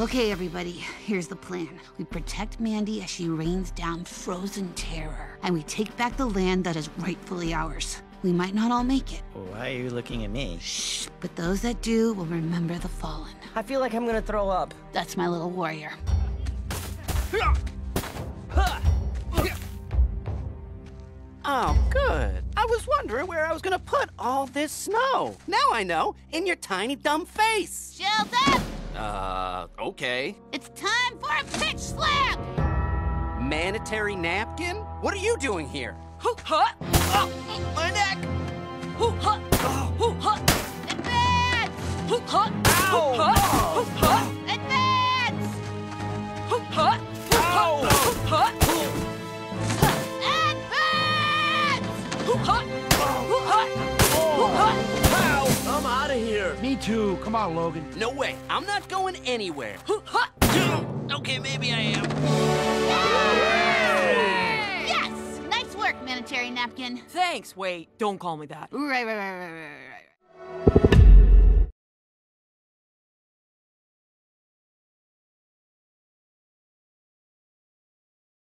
Okay, everybody, here's the plan. We protect Mandy as she rains down frozen terror, and we take back the land that is rightfully ours. We might not all make it. Why are you looking at me? Shh, but those that do will remember the fallen. I feel like I'm gonna throw up. That's my little warrior. Oh, good. I was wondering where I was gonna put all this snow. Now I know, in your tiny dumb face. Sheldon! Okay. It's time for a pitch slap! Mandatory napkin? What are you doing here? Hoo ha! Oh, my neck! Hoo ha! Oh, Hoo ha! Advance! Hoo ha! Hoo ha! Hoo ha! Advance! Hoo ha! Hoo ha! Hoo ha! Advance! Hoo ha! Here. Me too. Come on, Logan. No way. I'm not going anywhere. Okay, maybe I am. Yes! Nice work, Manitary Napkin. Thanks. Wait, don't call me that. Right, right, right, right, right, right.